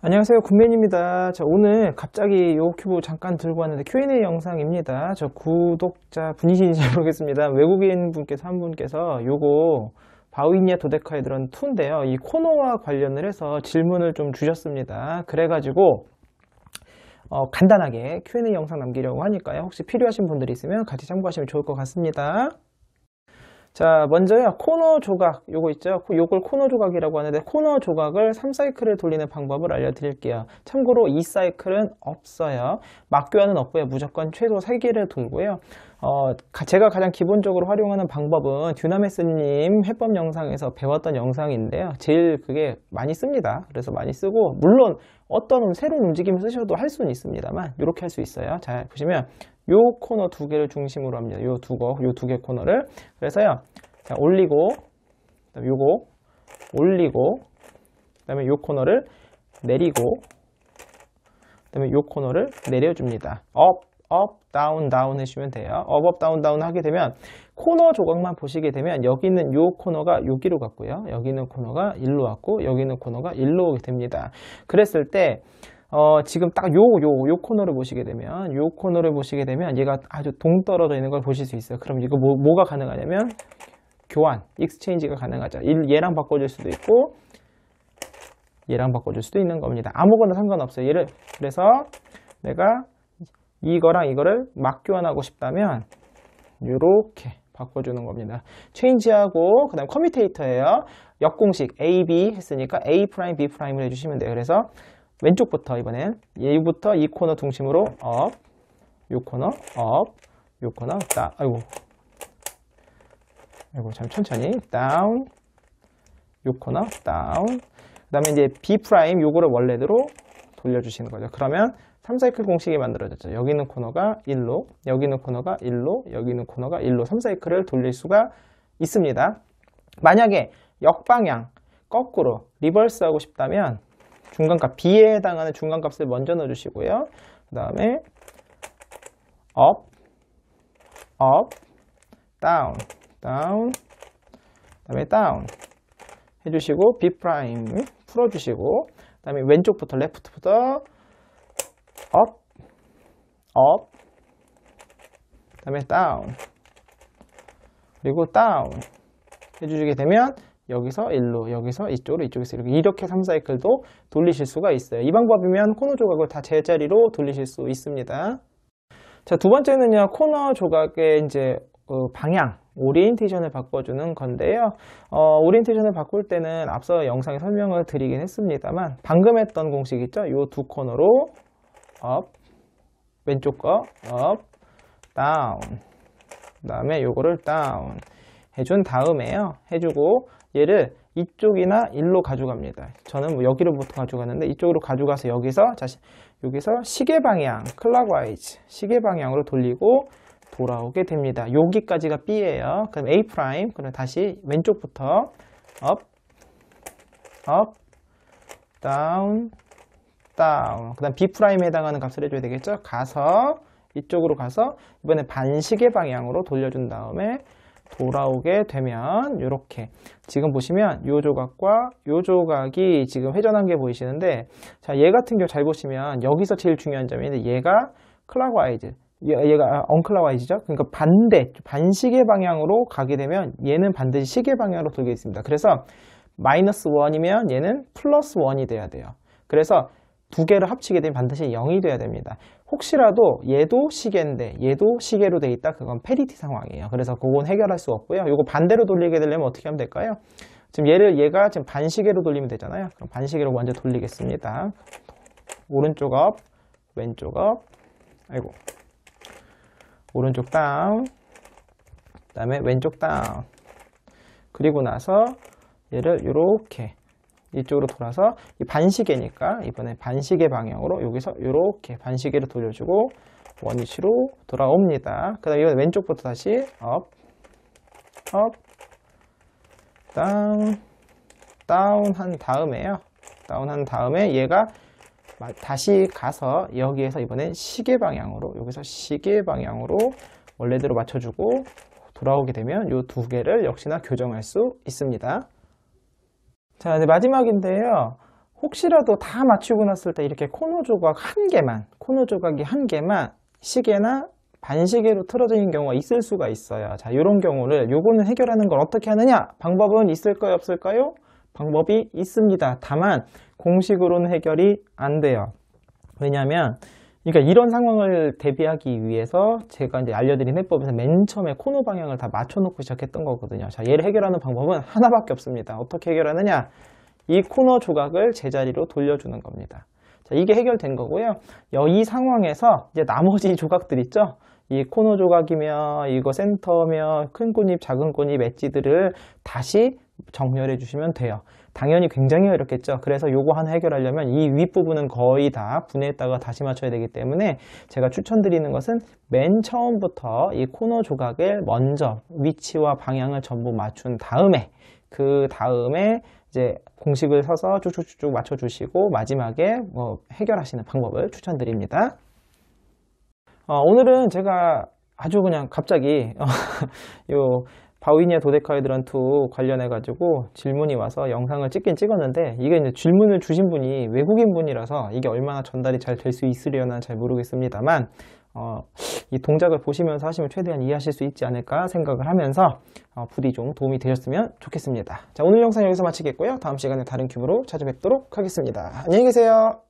안녕하세요. 군맨입니다. 자, 오늘 갑자기 요 큐브 잠깐 들고 왔는데 Q&A 영상입니다. 저 구독자 분이신지 모르겠습니다. 외국인 분께서 한 분께서 요거 바위니아 도데카에 들은 2인데요. 이 코너와 관련을 해서 질문을 좀 주셨습니다. 그래가지고 어, 간단하게 Q&A 영상 남기려고 하니까요. 혹시 필요하신 분들이 있으면 같이 참고하시면 좋을 것 같습니다 자 먼저요. 코너 조각. 요거 있죠? 요걸 코너 조각이라고 하는데 코너 조각을 3사이클을 돌리는 방법을 알려드릴게요. 참고로 2사이클은 없어요. 막교환은 없고요. 무조건 최소 3개를 돌고요. 어, 제가 가장 기본적으로 활용하는 방법은 듀나메스님 해법 영상에서 배웠던 영상인데요. 제일 그게 많이 씁니다. 그래서 많이 쓰고 물론 어떤 새로운 움직임을 쓰셔도 할 수는 있습니다만 이렇게 할 수 있어요. 자 보시면 요 코너 두 개를 중심으로 합니다. 요 두 거, 요 두 개 코너를. 그래서요, 자, 올리고, 요거, 올리고, 그 다음에 요 코너를 내리고, 그 다음에 요 코너를 내려줍니다. up, up, down, down 해주시면 돼요. up, up, down, down 하게 되면 코너 조각만 보시게 되면 여기 있는 요 코너가 여기로 갔고요. 여기 있는 코너가 일로 왔고, 여기 있는 코너가 일로 오게 됩니다. 그랬을 때, 어, 지금 딱 요, 요, 요 코너를 보시게 되면, 요 코너를 보시게 되면 얘가 아주 동떨어져 있는 걸 보실 수 있어요. 그럼 이거 뭐, 뭐가 가능하냐면, 교환, exchange가 가능하죠. 얘랑 바꿔줄 수도 있고, 얘랑 바꿔줄 수도 있는 겁니다. 아무거나 상관없어요. 얘를, 그래서 내가 이거랑 이거를 막 교환하고 싶다면, 요렇게 바꿔주는 겁니다. change하고, 그 다음 commutator예요. 역공식 A, B 했으니까 A 프라임, B 프라임을 해주시면 돼요. 그래서 왼쪽부터 이번엔 얘부터 이 코너 중심으로 up, 요 코너 up, 요 코너 다 아이고 아이고 참 천천히 down, 요 코너 down. 그다음에 이제 B prime 요거를 원래대로 돌려주시는 거죠. 그러면 3사이클 공식이 만들어졌죠. 여기 있는 코너가 1로, 여기 있는 코너가 1로, 여기 있는 코너가 1로 3사이클을 돌릴 수가 있습니다. 만약에 역방향, 거꾸로 reverse 하고 싶다면 중간값 B에 해당하는 중간값을 먼저 넣어주시고요. 그 다음에 up, up, down, down, 그 다음에 down 해주시고 B prime 풀어주시고 그 다음에 왼쪽부터 left부터 up, up, 그 다음에 down 그리고 down 해주시게 되면 여기서 일로 여기서 이쪽으로 이쪽에서 이렇게 이렇게 3사이클도 돌리실 수가 있어요. 이 방법이면 코너 조각을 다 제자리로 돌리실 수 있습니다. 자, 두 번째는요. 코너 조각의 이제 어, 방향, orientation을 바꿔주는 건데요. 어, orientation을 바꿀 때는 앞서 영상에 설명을 드리긴 했습니다만 방금 했던 공식 있죠? 이 두 코너로 up, 왼쪽 거 up, down 그 다음에 요거를 down 해준 다음에요. 해주고 얘를 이쪽이나 일로 가져갑니다. 저는 뭐 여기로부터 가져가는데 이쪽으로 가져가서 여기서 자신 여기서 시계 방향, clockwise 시계 방향으로 돌리고 돌아오게 됩니다. 여기까지가 B예요. 그럼 A prime. 그럼 다시 왼쪽부터 up, up, down, down. 그 다음 B prime에 해당하는 값을 해줘야 되겠죠. 가서 이쪽으로 가서 이번에 반시계 방향으로 돌려준 다음에 돌아오게 되면 이렇게. 지금 보시면 이 조각과 이 조각이 지금 회전한 게 보이시는데 자 얘 같은 경우 잘 보시면 여기서 제일 중요한 점인데 얘가 clockwise 얘가 unclockwise죠? 그러니까 반대 반시계 방향으로 가게 되면 얘는 반드시 시계 방향으로 돌게 있습니다. 그래서 마이너스 1이면 얘는 플러스 1이 돼야 돼요. 그래서 두 개를 합치게 되면 반드시 0이 돼야 됩니다. 혹시라도 얘도 시계인데 얘도 시계로 돼 있다 그건 parity 상황이에요. 그래서 그건 해결할 수 없고요. 이거 반대로 돌리게 되려면 어떻게 하면 될까요? 지금 얘를 얘가 지금 반시계로 돌리면 되잖아요. 그럼 반시계로 먼저 돌리겠습니다. 오른쪽 up, 왼쪽 up, 아이고 오른쪽 down, 그다음에 왼쪽 down. 그리고 나서 얘를 이렇게 이쪽으로 돌아서 반시계니까 이번에 반시계 방향으로 여기서 이렇게 반시계를 돌려주고 원위치로 돌아옵니다. 그 다음에 이번 왼쪽부터 다시 up, up, down, down 한 다음에요. down 한 다음에 얘가 다시 가서 여기에서 이번엔 시계 방향으로 여기서 시계 방향으로 원래대로 맞춰주고 돌아오게 되면 이 두 개를 역시나 교정할 수 있습니다. 자, 이제 마지막인데요. 혹시라도 다 맞추고 났을 때 이렇게 코너 조각 한 개만, 코너 조각이 한 개만 시계나 반시계로 틀어져 있는 경우가 있을 수가 있어요. 자, 이런 경우를 요거는 해결하는 걸 어떻게 하느냐? 방법은 있을까요, 없을까요? 방법이 있습니다. 다만 공식으로는 해결이 안 돼요. 왜냐하면 그러니까 이런 상황을 대비하기 위해서 제가 이제 알려드린 해법에서 맨 처음에 코너 방향을 다 맞춰놓고 시작했던 거거든요. 자, 얘를 해결하는 방법은 하나밖에 없습니다. 어떻게 해결하느냐? 이 코너 조각을 제자리로 돌려주는 겁니다. 자, 이게 해결된 거고요. 여- 이 상황에서 이제 나머지 조각들 있죠? 이 코너 조각이며 이거 센터며 큰 꽃잎, 작은 꽃잎 엣지들을 다시 정렬해 주시면 돼요. 당연히 굉장히 어렵겠죠. 그래서 요거 하나 해결하려면 이 윗부분은 거의 다 분해했다가 다시 맞춰야 되기 때문에 제가 추천드리는 것은 맨 처음부터 이 코너 조각을 먼저 위치와 방향을 전부 맞춘 다음에 그 다음에 이제 공식을 써서 쭉쭉쭉 맞춰주시고 마지막에 뭐 해결하시는 방법을 추천드립니다. 어, 오늘은 제가 아주 그냥 갑자기 요 바위니아 도데카헤드런2 관련해 가지고 질문이 와서 영상을 찍긴 찍었는데 이게 이제 질문을 주신 분이 외국인 분이라서 이게 얼마나 전달이 잘 될 수 있으려나 잘 모르겠습니다만 어, 이 동작을 보시면서 하시면 최대한 이해하실 수 있지 않을까 생각을 하면서 어, 부디 좀 도움이 되셨으면 좋겠습니다. 자 오늘 영상 여기서 마치겠고요. 다음 시간에 다른 큐브로 찾아뵙도록 하겠습니다. 안녕히 계세요.